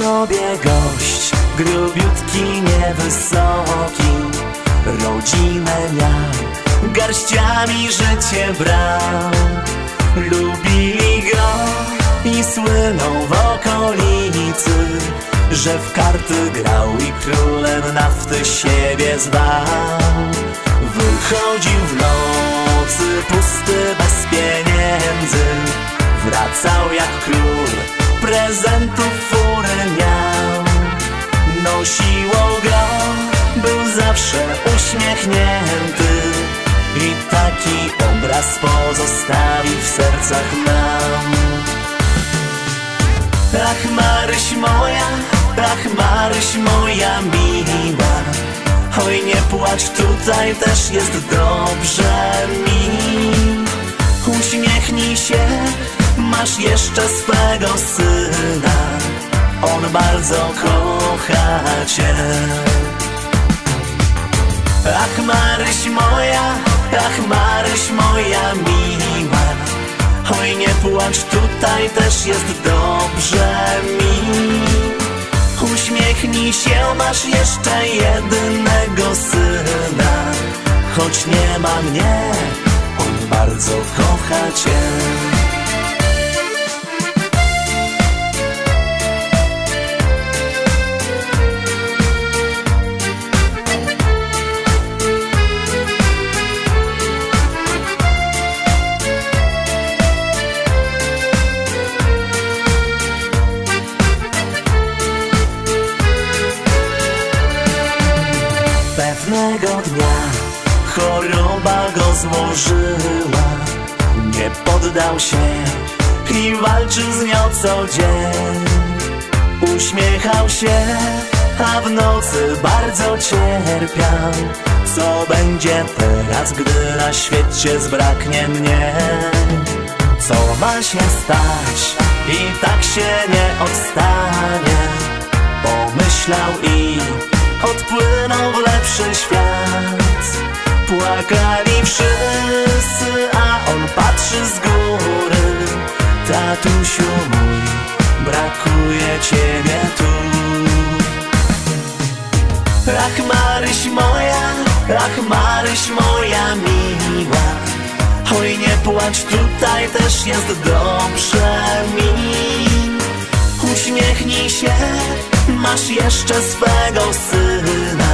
gość, grubiutki, niewysoki Rodzinę miał, garściami życie brał. Lubili go i słynął w okolicy Że w karty grał i królem nafty siebie zwał. Wychodził w nocy pusty bez pieniędzy Wracał jak król, prezentów fury miał. Nosiło go, był zawsze uśmiechnięty I taki obraz pozostawił w sercach nam. Ach Maryś moja, ach Maryś moja miła. Oj nie płacz, tutaj też jest dobrze mi. Uśmiechnij się, masz jeszcze swego syna. On bardzo kocha cię. Ach Maryś moja, ach Maryś moja miła. Oj nie płacz, tutaj też jest dobrze mi. Uśmiechnij się, masz jeszcze jedynego syna. Choć nie ma mnie, on bardzo kocha cię Pewnego dnia choroba go złożyła Nie poddał się i walczył z nią co dzień. Uśmiechał się, a w nocy bardzo cierpiał. Co będzie teraz, gdy na świecie zbraknie mnie? Co ma się stać? I tak się nie odstanie. Pomyślał i odpłynął w lepszy świat. Płakali wszyscy, a on patrzy z góry. Tatusiu mój, brakuje ciebie tu. Ach Maryś moja, ach Maryś moja miła. Oj nie płacz, tutaj też jest dobrze mi Uśmiechnij się, masz jeszcze swego syna.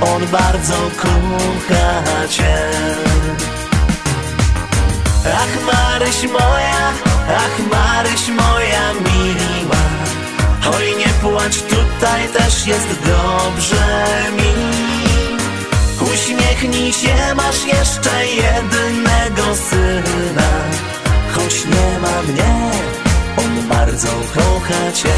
On bardzo kocha cię. Ach Maryś moja, ach Maryś moja miła. Oj nie płacz, tutaj też jest dobrze mi. Uśmiechnij się, masz jeszcze jedynego syna. Choć nie ma mnie, on bardzo kocha cię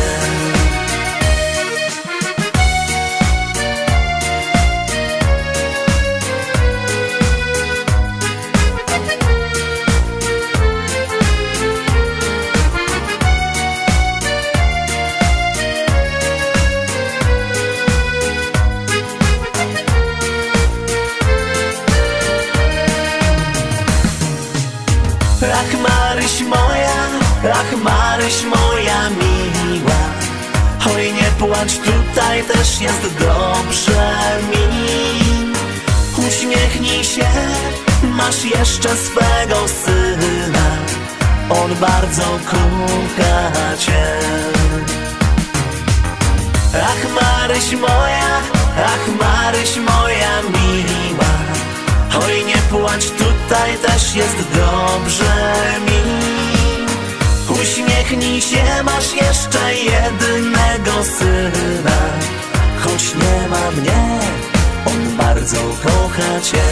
Ach Maryś moja, ach Maryś moja Tutaj też jest dobrze mi. Uśmiechnij się, masz jeszcze swego syna. On bardzo kocha cię. Ach Maryś moja, ach Maryś moja miła. Oj nie płacz, tutaj też jest dobrze mi Uśmiechnij się, masz jeszcze jedynego syna Choć nie ma mnie, on bardzo kocha cię